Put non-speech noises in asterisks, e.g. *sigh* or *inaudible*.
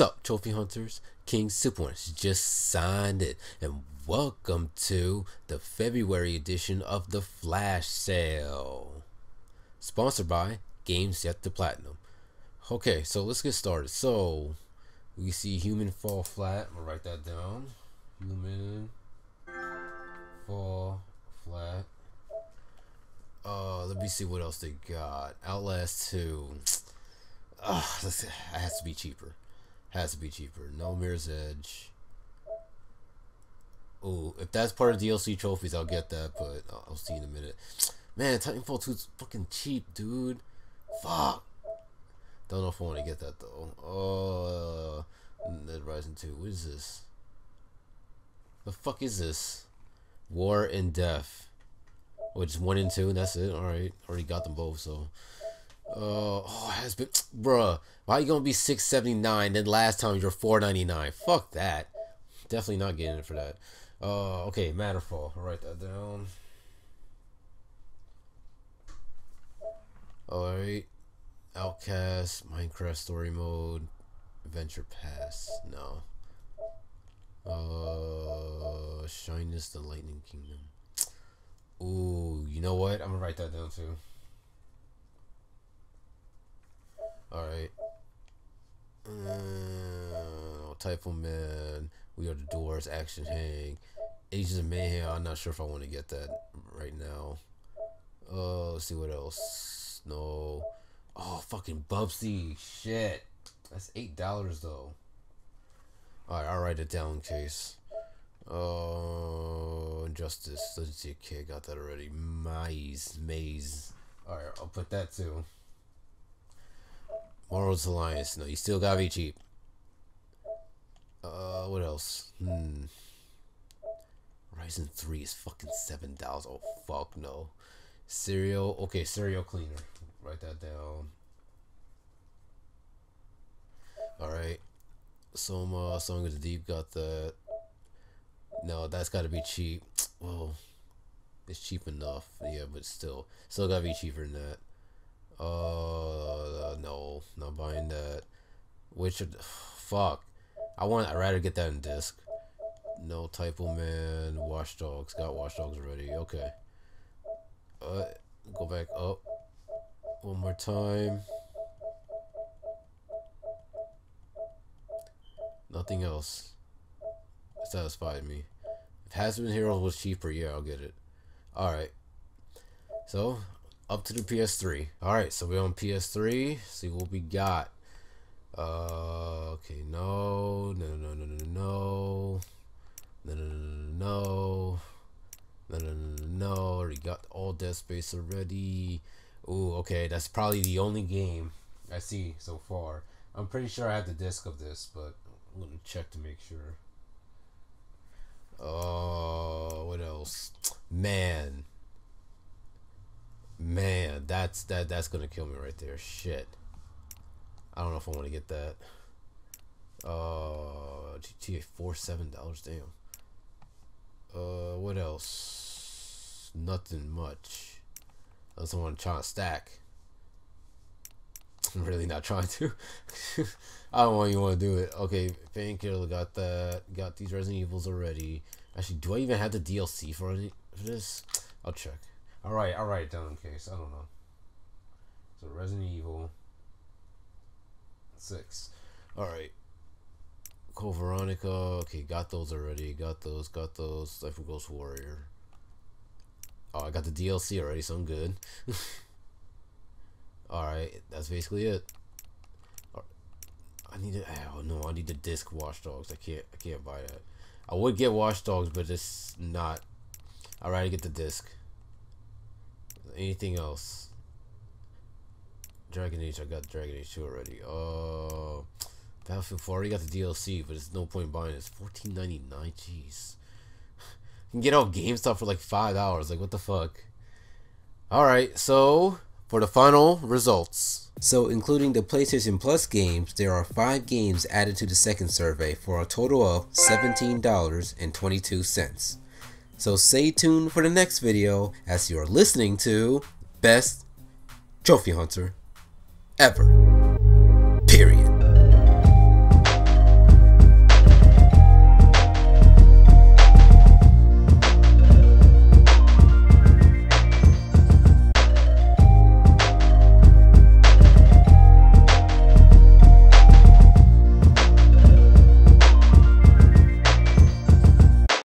Sup, trophy hunters? King SuperOne's just signed it, and welcome to the February edition of the Flash Sale, sponsored by Games Set to Platinum. Okay, so let's get started. So we see human fall flat. I'm gonna write that down. Human fall flat. Uh, let me see what else they got. Outlast 2. Ugh, let's, has to be cheaper. Has to be cheaper. No Mirror's Edge. Oh, if that's part of DLC trophies, I'll get that, but I'll see in a minute. Man, Titanfall 2 is fucking cheap, dude. Fuck. Don't know if I want to get that, though. Oh, uh, Rising 2. What is this? The fuck is this? War and Death. Which is 1 and 2, and that's it. Alright. Already got them both, so. Uh, oh, has been, *tsk* bruh. Why you gonna be six seventy nine? Then last time you're four ninety nine. Fuck that. Definitely not getting it for that. Uh, okay, Matterfall. I'll write that down. All right, Outcast, Minecraft Story Mode, Adventure Pass. No. Uh, Shiness, the Lightning Kingdom. Ooh, you know what? I'm gonna write that down too. Alright. Uh, Typoman. We Are the Dwarves. Action Hang. Agents of Mayhem. I'm not sure if I want to get that right now. Uh, let's see what else. No. Oh, fucking Bubsy. Shit. That's $8 though. Alright, I'll write it down in case. Uh, Injustice. Let's see. Okay, got that already. Maze. Maze. Alright, I'll put that too. Morals Alliance. No, you still gotta be cheap. Uh, what else? Hmm. Risen 3 is fucking $7. Oh, fuck no. Serial. Okay, Serial Cleaner. Write that down. Alright. Soma, Song of the Deep got that. No, that's gotta be cheap. Well, it's cheap enough. Yeah, but still. Still gotta be cheaper than that. Uh, no, not buying that. Which, fuck. I want. I'd rather get that in disc. No Typoman, Watchdogs. Got Watchdogs already. Okay. Uh, go back up. One more time. Nothing else satisfied me. If Has-Been Heroes was cheaper, yeah, I'll get it. Alright. So, up to the PS3. All right, so we're on PS3. See what we got. Uh, okay, no, no, no, no, no, no, no, no, no, no, no, no, no. Already got all Dead Space already. Ooh, okay, that's probably the only game I see so far. I'm pretty sure I have the disc of this, but I'm gonna check to make sure. Oh, uh, what else? Man, Man, that's that that's gonna kill me right there. Shit. I don't know if I want to get that. Uh, GTA four seven dollars. Damn. Uh, what else? Nothing much. Unless I want to try to stack. *laughs* I'm really not trying to. *laughs* I don't want you want to do it. Okay, Painkiller got that. Got these Resident Evils already. Actually, do I even have the DLC for any for this? I'll check. All right, I'll write it down in case. I don't know. So Resident Evil six. All right. Code Veronica. Okay, got those already. Got those. Got those. Of Ghost Warrior. Oh, I got the DLC already, so I'm good. *laughs* All right, that's basically it. I need to. Oh no, I need the disc Watchdogs. I can't. I can't buy that. I would get Watchdogs, but it's not. I'd rather get the disc. Anything else? Dragon Age, I got Dragon Age 2 already. Uh, Battlefield 4, I already got the DLC, but it's no point buying it. It's fourteen ninety nine. Jeez. *laughs* you can get out GameStop for like five dollars. Like what the fuck? All right, so for the final results. So, including the PlayStation Plus games, there are five games added to the second survey for a total of $17.22. So stay tuned for the next video as you're listening to Best Trophy Hunter ever.